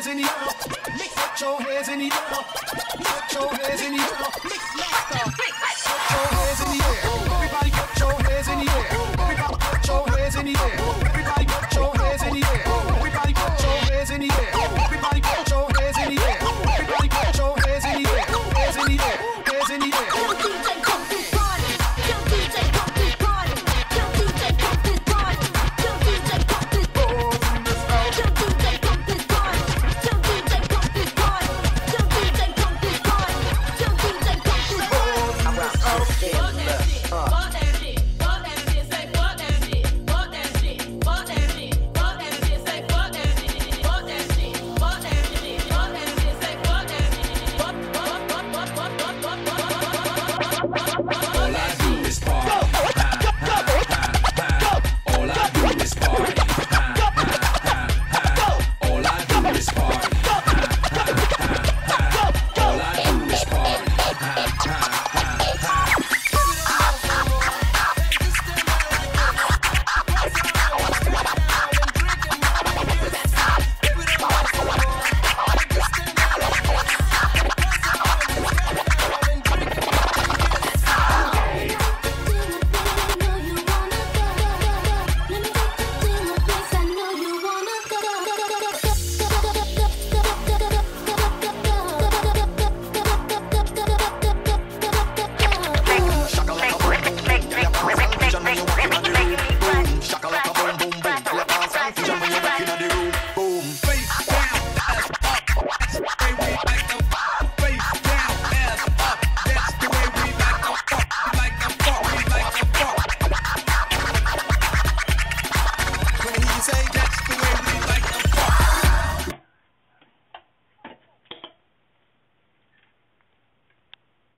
hands in the air. Put your hands in the air. Put your hands in the air.